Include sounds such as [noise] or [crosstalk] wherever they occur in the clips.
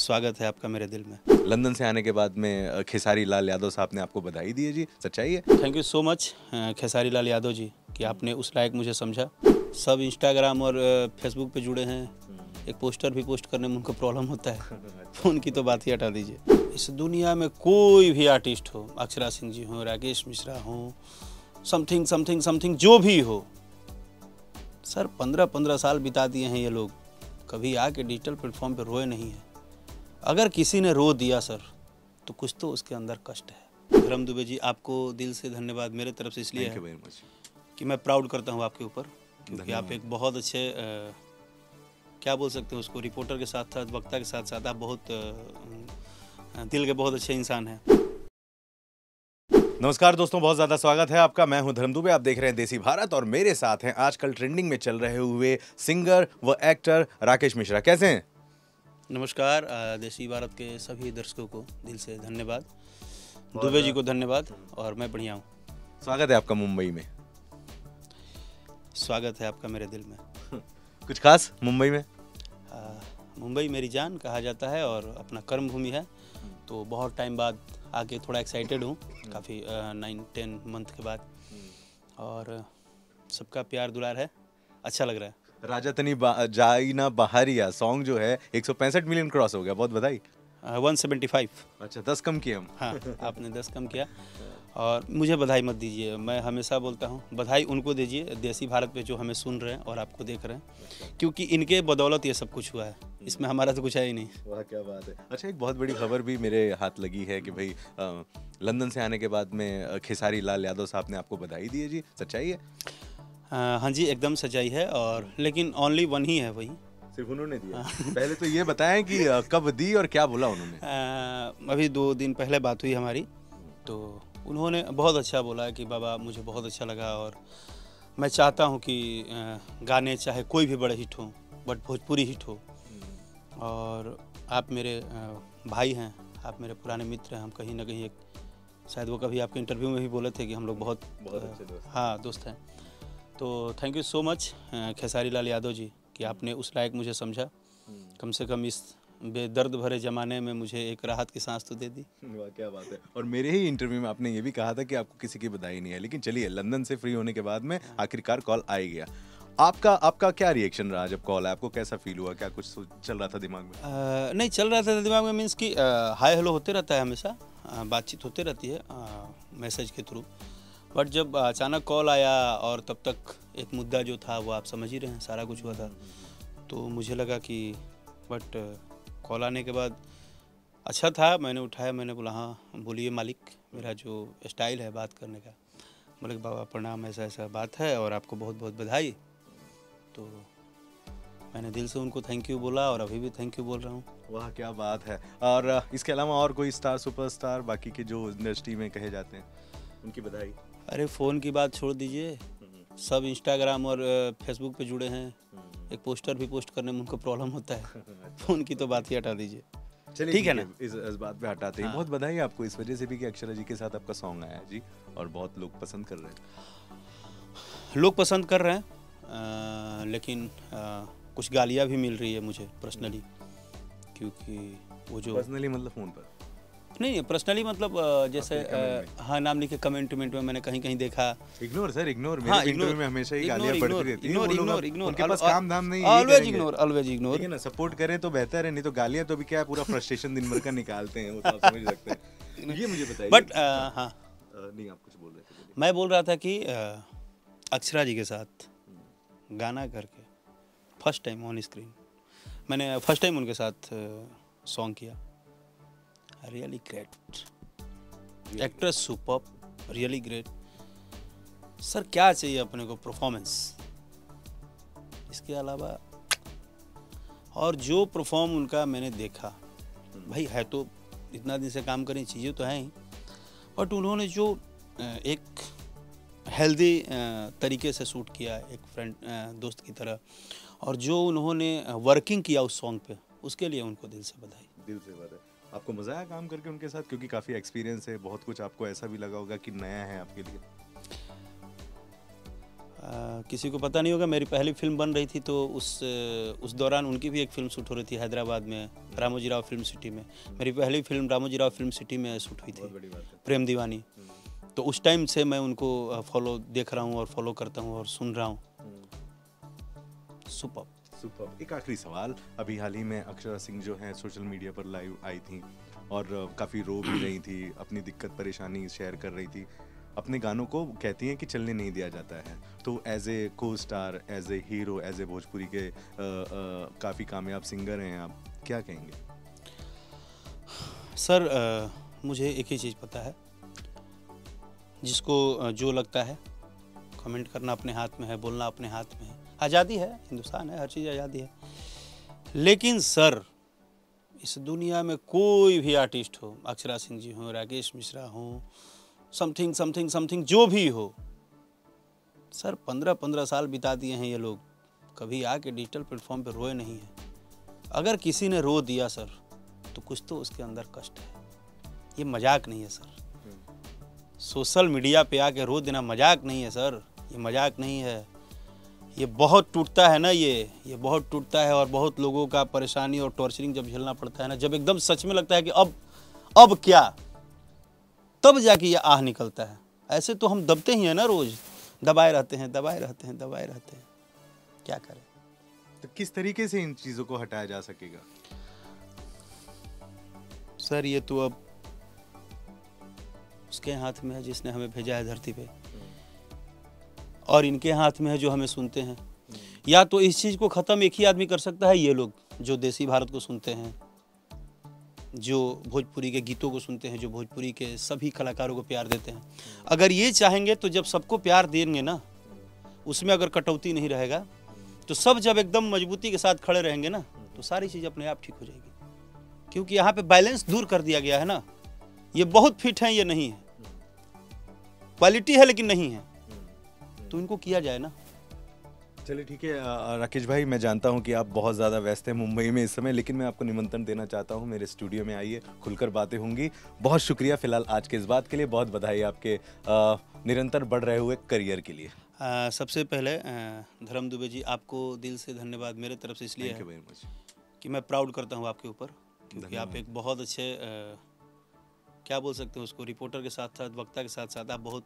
स्वागत है आपका मेरे दिल में। लंदन से आने के बाद में खेसारी लाल यादव साहब ने आपको बधाई दी है जी। सच्चाई है? Thank you so much Khesari Lal Yadav ji कि आपने उस लायक मुझे समझा। सब इंस्टाग्राम और फेसबुक पे जुड़े हैं। एक पोस्टर भी पोस्ट करने में उनको प्रॉब्लम होता है। [laughs] फ़ोन की तो बात ही हटा दीजिए। इस दुनिया में कोई भी आर्टिस्ट हो अक्षरा सिंह जी हो राकेश मिश्रा हो समथिंग समथिंग समथिंग जो भी हो सर पंद्रह पंद्रह साल बिता दिए हैं ये लोग। कभी आके डिजिटल प्लेटफॉर्म पे रोए नहीं है। अगर किसी ने रो दिया सर तो कुछ तो उसके अंदर कष्ट है। धर्म दुबे जी आपको दिल से धन्यवाद मेरे तरफ़ से इसलिए है कि मैं प्राउड करता हूँ आपके ऊपर क्योंकि आप एक बहुत अच्छे अ, क्या बोल सकते हैं उसको रिपोर्टर के साथ साथ वक्ता के साथ साथ आप बहुत अ, दिल के बहुत अच्छे इंसान हैं। नमस्कार दोस्तों बहुत ज़्यादा स्वागत है आपका। मैं हूँ धर्म दुबे आप देख रहे हैं देसी भारत और मेरे साथ हैं आजकल ट्रेंडिंग में चल रहे हुए सिंगर व एक्टर राकेश मिश्रा। कैसे हैं? नमस्कार देसी भारत के सभी दर्शकों को दिल से धन्यवाद। दुबे जी को धन्यवाद और मैं बढ़िया हूँ। स्वागत है आपका मुंबई में। स्वागत है आपका मेरे दिल में। [laughs] कुछ खास मुंबई में? मुंबई मेरी जान कहा जाता है और अपना कर्म भूमि है। तो बहुत टाइम बाद आके थोड़ा एक्साइटेड हूँ काफ़ी नाइन टेन मंथ के बाद। और सबका प्यार दुलार है अच्छा लग रहा है। राजा तनी जाई ना बहारिया। सॉन्ग जो है 165 मिलियन क्रॉस हो गया। बहुत बधाई। वन सेवेंटी फाइव अच्छा दस कम किए हम। हाँ आपने दस कम किया। और मुझे बधाई मत दीजिए। मैं हमेशा बोलता हूँ बधाई उनको दीजिए देसी भारत पे जो हमें सुन रहे हैं और आपको देख रहे हैं। क्योंकि इनके बदौलत ये सब कुछ हुआ है। इसमें हमारा तो कुछ है ही नहीं। वाह क्या बात है। अच्छा एक बहुत बड़ी खबर भी मेरे हाथ लगी है कि भाई लंदन से आने के बाद में खेसारी लाल यादव साहब ने आपको बधाई दी है जी। सच्चाई है? हाँ हाँ जी एकदम सच्चाई है और लेकिन ओनली वन ही है वही। सिर्फ़ उन्होंने दिया। [laughs] पहले तो ये बताएँ कि कब दी और क्या बोला उन्होंने? अ, अभी दो दिन पहले बात हुई हमारी तो उन्होंने बहुत अच्छा बोला कि बाबा मुझे बहुत अच्छा लगा और मैं चाहता हूँ कि गाने चाहे कोई भी बड़े हिट हो बट भोजपुरी हिट हो। और आप मेरे भाई हैं आप मेरे पुराने मित्र हैं हम कहीं ना कहीं एक शायद वो कभी आपके इंटरव्यू में भी बोले थे कि हम लोग बहुत बहुत दोस्त हाँ दोस्त हैं। तो thank you so much Khesari Lal Yadav ji कि आपने उस लायक मुझे समझा। कम से कम इस बेदर्द भरे ज़माने में मुझे एक राहत की सांस तो दे दी। [laughs] वाह क्या बात है। और मेरे ही इंटरव्यू में आपने ये भी कहा था कि आपको किसी की बधाई नहीं है लेकिन चलिए लंदन से फ्री होने के बाद में आखिरकार कॉल आ ही गया। आपका आपका क्या रिएक्शन रहा जब कॉल आया? आपको कैसा फील हुआ? क्या कुछ चल रहा था दिमाग में? अ, नहीं चल रहा था दिमाग में मीन्स कि हाय हेलो होते रहता है हमेशा। बातचीत होते रहती है मैसेज के थ्रू बट जब अचानक कॉल आया और तब तक एक मुद्दा जो था वो आप समझ ही रहे हैं, सारा कुछ हुआ था। तो मुझे लगा कि बट कॉल आने के बाद अच्छा था, मैंने उठाया, मैंने बोला हाँ बोलिए मालिक, मेरा जो स्टाइल है बात करने का। बोले, बाबा, प्रणाम, ऐसा ऐसा बात है और आपको बहुत बहुत बधाई। तो मैंने दिल से उनको थैंक यू बोला और अभी भी थैंक यू बोल रहा हूँ। वाह, क्या बात है। और, इसके अलावा और कोई स्टार सुपरस्टार बाकी के जो इंडस्ट्री में कहे जाते हैं, उनकी बधाई। अरे फ़ोन की बात छोड़ दीजिए। सब इंस्टाग्राम और फेसबुक पे जुड़े हैं। एक पोस्टर भी पोस्ट करने में उनको प्रॉब्लम होता है। [laughs] फ़ोन की तो बात ही हटा दीजिए। चलिए ठीक है ना? इस, इस बात पे हटाते हैं। हाँ। बहुत बधाई आपको इस वजह से भी कि अक्षरा जी के साथ आपका सॉन्ग आया जी और बहुत लोग पसंद कर रहे हैं। लोग पसंद कर रहे हैं लेकिन अ, कुछ गालियाँ भी मिल रही है मुझे पर्सनली क्योंकि वो जो पर्सनली मतलब फ़ोन पर। नहीं पर्सनली मतलब जैसे हाँ नाम लिखे कमेंट में मैंने कहीं कहीं देखा। इग्नोर सर इग्नोर मेरे हाँ, ignore, में हमेशा ही गालियाँ पड़ती रहती हैं। ignore, अब- ignore, उनके पास काम धाम नहीं है, करेंगे। ignore, always ignore. ठीक है ना सपोर्ट करें तो बेहतर है नहीं तो गालियाँ तो भी क्या पूरा फ्रस्ट्रेशन दिन भर का निकालते हैं वो तो समझ सकते हैं। ये मुझे बताइए। बट हाँ। नहीं आप कुछ बोल रहे थे मैं बोल रहा था कि अक्षरा जी के साथ गाना करके फ़र्स्ट टाइम ऑन स्क्रीन मैंने फ़र्स्ट टाइम उनके साथ सॉन्ग किया। Really great actress super really great sir क्या चाहिए अपने को परफॉर्मेंस इसके अलावा और जो परफॉर्म उनका मैंने देखा भाई है तो इतना दिन से काम करें चीज़ें तो हैं ही। बट उन्होंने जो एक हेल्दी तरीके से शूट किया एक फ्रेंड दोस्त की तरह और जो उन्होंने वर्किंग किया उस सॉन्ग पे उसके लिए उनको दिल से बधाई। दिल से है आपको मज़ा आया काम करके उनके साथ? क्योंकि काफ़ी एक्सपीरियंस है बहुत कुछ आपको ऐसा भी लगा होगा कि नया है आपके लिए। आ, किसी को पता नहीं होगा मेरी पहली फ़िल्म बन रही थी तो उस उस दौरान उनकी भी एक फ़िल्म शूट हो रही थी हैदराबाद में रामोजी राव फ़िल्म सिटी में। मेरी पहली film Ramoji Rao film city में शूट हुई थी। प्रेम दीवानी। तो उस टाइम से मैं उनको फॉलो देख रहा हूँ और फॉलो करता हूँ और सुन रहा हूँ। Super super. एक आखिरी सवाल अभी हाल ही में अक्षरा सिंह जो है सोशल मीडिया पर लाइव आई थी और काफ़ी रो भी रही थी अपनी दिक्कत परेशानी शेयर कर रही थी। अपने गानों को कहती हैं कि चलने नहीं दिया जाता है। तो as a co star as a hero as a Bhojpuri के काफ़ी कामयाब सिंगर हैं आप। क्या कहेंगे? सर अ, मुझे एक ही चीज़ पता है जिसको जो लगता है कमेंट करना अपने हाथ में है बोलना अपने हाथ में है। आज़ादी है हिंदुस्तान है हर चीज़ आज़ादी है। लेकिन सर इस दुनिया में कोई भी आर्टिस्ट हो अक्षरा सिंह जी हो राकेश मिश्रा हो समथिंग समथिंग समथिंग जो भी हो सर पंद्रह पंद्रह साल बिता दिए हैं ये लोग। कभी आके डिजिटल प्लेटफॉर्म पे रोए नहीं हैं। अगर किसी ने रो दिया सर तो कुछ तो उसके अंदर कष्ट है। ये मज़ाक नहीं है सर। सोशल मीडिया पे आके रो देना मज़ाक नहीं है सर। ये मज़ाक नहीं है। ये बहुत टूटता है ना ये। ये बहुत टूटता है और बहुत लोगों का परेशानी और टॉर्चरिंग जब झेलना पड़ता है ना जब एकदम सच में लगता है कि अब अब क्या? तब जाके ये आह निकलता है। ऐसे तो हम दबते ही हैं ना रोज। दबाए रहते हैं दबाए रहते हैं दबाए रहते हैं। क्या करें? तो किस तरीके से इन चीज़ों को हटाया जा सकेगा? सर ये तो अब उसके हाथ में है जिसने हमें भेजा है धरती पे। और इनके हाथ में है जो हमें सुनते हैं। या तो इस चीज़ को ख़त्म एक ही आदमी कर सकता है, ये लोग जो देसी भारत को सुनते हैं, जो भोजपुरी के गीतों को सुनते हैं, जो भोजपुरी के सभी कलाकारों को प्यार देते हैं। अगर ये चाहेंगे तो जब सबको प्यार देंगे ना, उसमें अगर कटौती नहीं रहेगा तो सब जब एकदम मजबूती के साथ खड़े रहेंगे ना तो सारी चीज़ अपने आप ठीक हो जाएगी। क्योंकि यहाँ पे बैलेंस दूर कर दिया गया है ना, ये बहुत फिट हैं, ये नहीं है। क्वालिटी है, लेकिन नहीं है। तो इनको किया जाए ना। चलिए ठीक है राकेश भाई मैं जानता हूँ कि आप बहुत ज़्यादा व्यस्त हैं मुंबई में इस समय लेकिन मैं आपको निमंत्रण देना चाहता हूँ। मेरे स्टूडियो में आइए खुलकर बातें होंगी। बहुत शुक्रिया फ़िलहाल आज के इस बात के लिए। बहुत बधाई आपके निरंतर बढ़ रहे हुए करियर के लिए। आ, सबसे पहले धर्म दुबे जी आपको दिल से धन्यवाद मेरे तरफ़ से इसलिए है कि मैं प्राउड करता हूँ आपके ऊपर क्योंकि आप एक बहुत अच्छे क्या बोल सकते हैं उसको रिपोर्टर के साथ साथ वक्ता के साथ साथ आप बहुत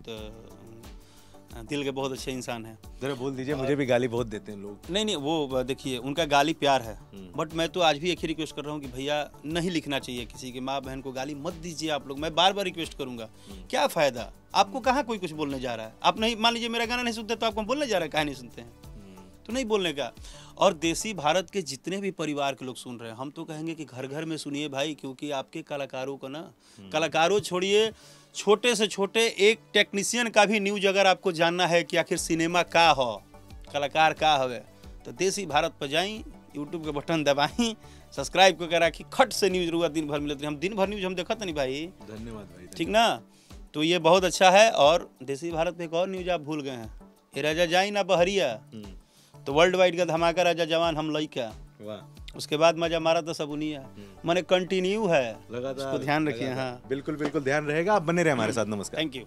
दिल के बहुत अच्छे इंसान है। जरा बोल दीजिए मुझे भी गाली बहुत देते हैं लोग। नहीं नहीं वो देखिए उनका गाली प्यार है। हम्म। बट मैं तो आज भी एक ही रिक्वेस्ट कर रहा हूँ कि भैया नहीं लिखना चाहिए किसी के माँ बहन को गाली मत दीजिए आप लोग। मैं बार बार रिक्वेस्ट करूँगा क्या फ़ायदा? आपको कहाँ कोई कुछ बोलने जा रहा है? आप नहीं मान लीजिए मेरा गाना नहीं सुनते तो आपको बोलने जा रहा है? कहा नहीं सुनते हैं। तो नहीं बोलने का। और देसी भारत के जितने भी परिवार के लोग सुन रहे हैं हम तो कहेंगे कि घर घर में सुनिए भाई क्योंकि आपके कलाकारों को ना कलाकारों छोड़िए छोटे से छोटे एक टेक्नीशियन का भी न्यूज़ अगर आपको जानना है कि आखिर सिनेमा का हो कलाकार का हवे तो देसी भारत पर जाई यूट्यूब के बटन दबाई सब्सक्राइब करके राखी खट से न्यूज़ रुआ दिन भर मिलते हम दिन भर न्यूज़ हम देखत नहीं भाई। धन्यवाद भाई ठीक ना? तो ये बहुत अच्छा है और देसी भारत पे एक और न्यूज़ आप भूल गए हैं। ये राजा जाई ना बहरिया। हम्म, तो वर्ल्ड वाइड का धमाका राजा जवान हम लइका क्या? उसके बाद मज़ा मारा तो सब उन्हीं मैंने कंटिन्यू है। लगातार ध्यान रखिए हाँ। बिल्कुल बिल्कुल ध्यान रहेगा। आप बने रहे हमारे साथ। नमस्कार। Thank you